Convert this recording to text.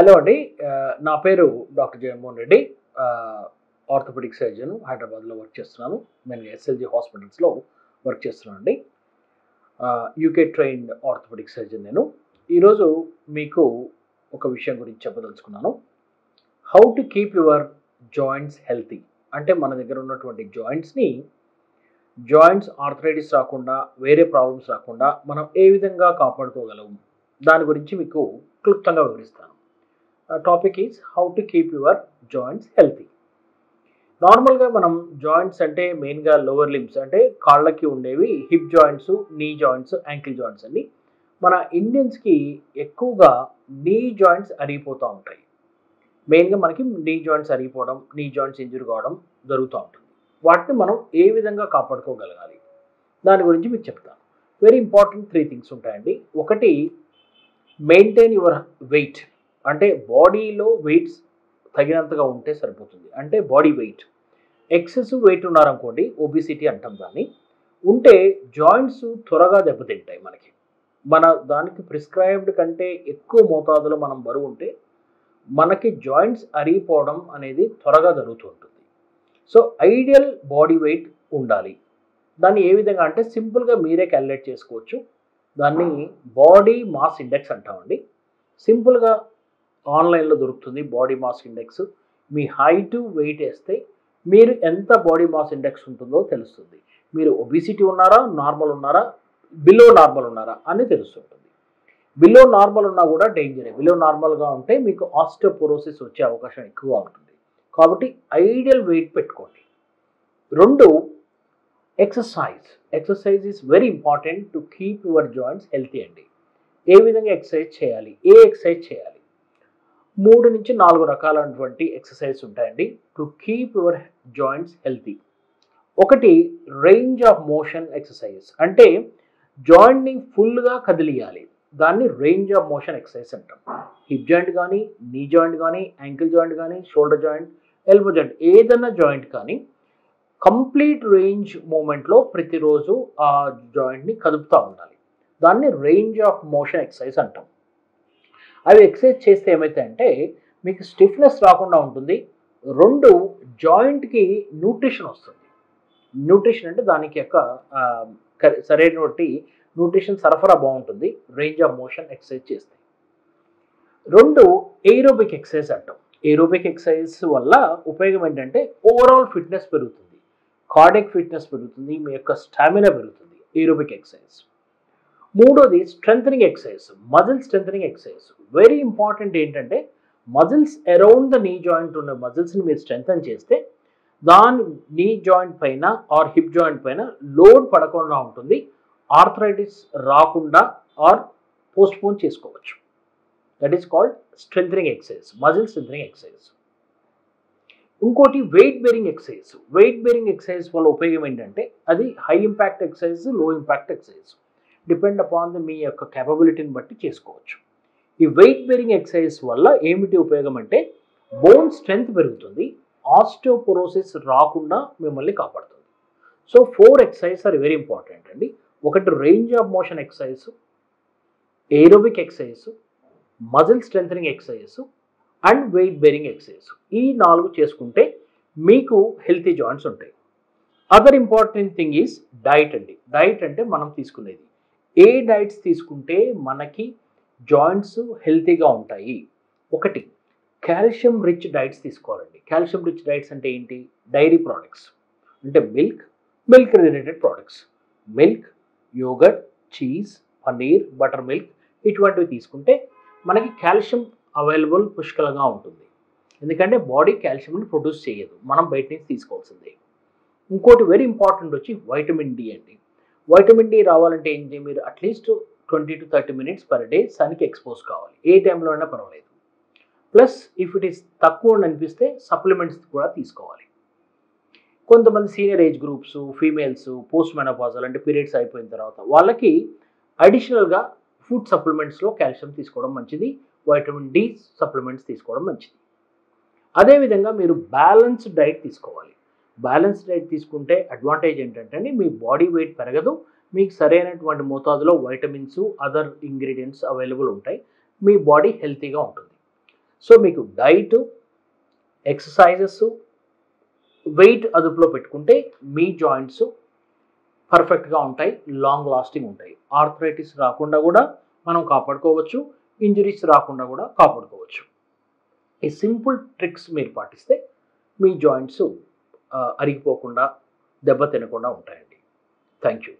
Hello అండి. నా పేరు doctor Jaganmohan Reddy. Orthopaedic surgeon హైదరాబాద్లో వర్క్ చేస్తున్నాను. నేను ఎస్ఎల్జి హాస్పిటల్స్లో వర్క్ చేస్తున్నాను అండి యూకే ట్రైన్డ్ ఆర్థోపెడిక్ సర్జన్ నేను. ఈరోజు మీకు ఒక విషయం గురించి చెప్పదలుచుకున్నాను. How to keep your joints healthy. అంటే మన దగ్గర ఉన్నటువంటి జాయింట్స్ని జాయింట్స్ ఆర్థరైటిస్ రాకుండా వేరే ప్రాబ్లమ్స్ రాకుండా మనం ఏ విధంగా కాపాడుకోగలము? దాని గురించి మీకు క్లుప్తంగా వివరిస్తాను. Topic is how to keep your joints healthy నార్మల్గా మనం జాయింట్స్ అంటే మెయిన్గా లోవర్ లిమ్స్ అంటే కాళ్ళకి ఉండేవి hip joints knee joints ankle joints అన్ని. మన ఇండియన్స్కి ఎక్కువగా నీ జాయింట్స్ అరిగిపోతూ ఉంటాయి. మెయిన్గా మనకి నీ జాయింట్స్ అరిగిపోవడం నీ జాయింట్స్ ఇంజురీ కావడం జరుగుతూ ఉంటుంది. వాటిని మనం ఏ విధంగా కాపాడుకోగలగాలి? దాని గురించి మీకు చెప్తాను. వెరీ ఇంపార్టెంట్ త్రీ థింగ్స్ ఉంటాయండి. ఒకటి మెయింటైన్ యువర్ వెయిట్ అంటే బాడీలో వెయిట్స్ తగినంతగా ఉంటే సరిపోతుంది. అంటే బాడీ వెయిట్. ఎక్సెసివ్ వెయిట్ ఉన్నారనుకోండి ఒబిసిటీ అంటాం దాన్ని. ఉంటే జాయింట్స్ త్వరగా దెబ్బతింటాయి మనకి. మన దానికి ప్రిస్క్రైబ్డ్ కంటే ఎక్కువ మోతాదులో మనం బరువు ఉంటే మనకి జాయింట్స్ అరిగిపోవడం అనేది త్వరగా జరుగుతుంటుంది సో ఐడియల్ బాడీ వెయిట్ ఉండాలి. దాన్ని ఏ విధంగా అంటే సింపుల్గా మీరే క్యాలిక్యులేట్ చేసుకోవచ్చు. దాన్ని బాడీ మాస్ ఇండెక్స్ అంటామండి. సింపుల్గా ఆన్లైన్లో దొరుకుతుంది బాడీ మాస్ ఇండెక్స్. మీ హైట్ వెయిట్ వేస్తే మీరు ఎంత బాడీ మాస్ ఇండెక్స్ ఉంటుందో తెలుస్తుంది. మీరు ఒబిసిటీ ఉన్నారా నార్మల్ ఉన్నారా బిలో నార్మల్ ఉన్నారా అని తెలుస్తుంటుంది. బిలో నార్మల్ ఉన్నా కూడా డేంజరే. బిలో నార్మల్గా ఉంటే మీకు ఆస్టోపోరోసిస్ వచ్చే అవకాశం ఎక్కువగా ఉంటుంది. కాబట్టి ఐడియల్ వెయిట్ పెట్టుకోండి. రెండు exercise. Exercise is very important to keep your joints healthy అండి. ఏ విధంగా ఎక్సర్సైజ్ చేయాలి? ఏ ఎక్సర్సైజ్ చేయాలి? మూడు నుంచి నాలుగు రకాలైనటువంటి ఎక్సర్సైజ్ ఉంటాయండి. To keep your joints healthy ఒకటి రేంజ్ ఆఫ్ మోషన్ ఎక్సర్సైజ్ అంటే జాయింట్ని ఫుల్గా కదిలియాలి. దాన్ని రేంజ్ ఆఫ్ మోషన్ ఎక్సర్సైజ్ అంటాం. హిప్ జాయింట్ కానీ నీ జాయింట్ కానీ యాంకిల్ జాయింట్ కానీ షోల్డర్ జాయింట్ ఎల్బో జాయింట్ ఏదైనా జాయింట్ కానీ కంప్లీట్ రేంజ్ మూమెంట్లో ప్రతిరోజు ఆ జాయింట్ని కదుపుతూ ఉండాలి. దాన్ని రేంజ్ ఆఫ్ మోషన్ ఎక్సర్సైజ్ అంటాం. అవి ఎక్సర్సైజ్ చేస్తే ఏమవుతాయంటే మీకు స్టిఫ్నెస్ రాకుండా ఉంటుంది. రెండు జాయింట్కి న్యూట్రిషన్ వస్తుంది. న్యూట్రిషన్ అంటే దానికి యొక్క సరైనటువంటి న్యూట్రిషన్ సరఫరా బాగుంటుంది. రేంజ్ ఆఫ్ మోషన్ ఎక్సర్సైజ్ చేస్తే. రెండు ఏరోబిక్ ఎక్సర్సైజ్ అంటాం. ఏరోబిక్ ఎక్సర్సైజ్ వల్ల ఉపయోగం ఏంటంటే ఓవరాల్ ఫిట్నెస్ పెరుగుతుంది. కార్డిక్ ఫిట్నెస్ పెరుగుతుంది. మీ యొక్క స్టామినా పెరుగుతుంది. ఏరోబిక్ ఎక్సర్సైజ్ మూడోది strengthening exercise muscle strengthening exercise very important ఏంటంటే muscles around the knee joint ఉన్న మజిల్స్ని మీరు స్ట్రెంథన్ చేస్తే దాని నీ జాయింట్ పైన ఆర్ హిప్ జాయింట్ పైన లోడ్ పడకుండా ఉంటుంది ఆర్థరైటిస్ రాకుండా ఆర్ పోస్ట్పోన్ చేసుకోవచ్చు. That is called strengthening exercise muscle strengthening exercise ఇంకోటి weight bearing exercise weight bearing exercise వల్ల ఉపయోగం ఏంటంటే అది high impact ఎక్సర్సైజ్లో impact exercise depend upon the మీ యొక్క క్యాపబిలిటీని బట్టి చేసుకోవచ్చు. ఈ వెయిట్ బేరింగ్ ఎక్సర్సైజ్ వల్ల ఏమిటి ఉపయోగం అంటే బోన్ స్ట్రెంగ్త్ పెరుగుతుంది ఆస్టియోపోరోసిస్ రాకుండా మిమ్మల్ని కాపాడుతుంది. So four exercise are very important అండి. ఒకటి range of motion exercise aerobic exercise muscle strengthening exercise and weight bearing exercise ఈ నాలుగు చేసుకుంటే మీకు హెల్తీ జాయింట్స్ ఉంటాయి. Other important thing is diet అండి. డైట్ అంటే మనం తీసుకునేది ఏ డైట్స్ తీసుకుంటే మనకి జాయింట్స్ హెల్తీగా ఉంటాయి? ఒకటి కాల్షియం రిచ్ డైట్స్ తీసుకోవాలండి. కాల్షియం రిచ్ డైట్స్ అంటే ఏంటి? Dairy products. అంటే milk milk related products. Milk yogurt cheese paneer butter milk ఇటువంటివి తీసుకుంటే మనకి కాల్షియం అవైలబుల్ పుష్కలంగా ఉంటుంది. ఎందుకంటే బాడీ కాల్షియంని ప్రొడ్యూస్ చేయదు. మనం బయట నుంచి తీసుకోవాల్సిందే. ఇంకోటి వెరీ ఇంపార్టెంట్ వచ్చి వైటమిన్ డి అండి. వైటమిన్ డి రావాలంటే ఏంటి మీరు? At least twenty two thirty minutes per day సన్కి expose కావాలి. ఏ టైంలో అయినా పర్వాలేదు. ప్లస్ ఇఫ్ ఇట్ ఈస్ తక్కువ అని అనిపిస్తే సప్లిమెంట్స్ కూడా తీసుకోవాలి. కొంతమంది senior age groups females post menopausal అంటే పీరియడ్స్ అయిపోయిన తర్వాత వాళ్ళకి అడిషనల్గా ఫుడ్ సప్లిమెంట్స్లో కాల్షియం తీసుకోవడం మంచిది వైటమిన్ డి సప్లిమెంట్స్ తీసుకోవడం మంచిది. అదేవిధంగా మీరు బ్యాలెన్స్డ్ డైట్ తీసుకోవాలి. బ్యాలెన్స్ డైట్ తీసుకుంటే అడ్వాంటేజ్ ఏంటంటే మీ బాడీ వెయిట్ పెరగదు మీకు సరైనటువంటి మోతాదులో వైటమిన్స్ అదర్ ఇంగ్రీడియంట్స్ అవైలబుల్ ఉంటాయి మీ బాడీ హెల్తీగా ఉంటుంది. సో మీకు డైట్ ఎక్సర్సైజెస్ వెయిట్ అదుపులో పెట్టుకుంటే మీ జాయింట్స్ పర్ఫెక్ట్గా ఉంటాయి లాంగ్ లాస్టింగ్ ఉంటాయి. ఆర్థరైటిస్ రాకుండా కూడా మనం కాపాడుకోవచ్చు ఇంజరీస్ రాకుండా కూడా కాపాడుకోవచ్చు. ఈ సింపుల్ ట్రిక్స్ మీరు పాటిస్తే మీ జాయింట్స్ అరిగిపోకుండా దెబ్బ తినకుండా ఉంటాయండి. Thank you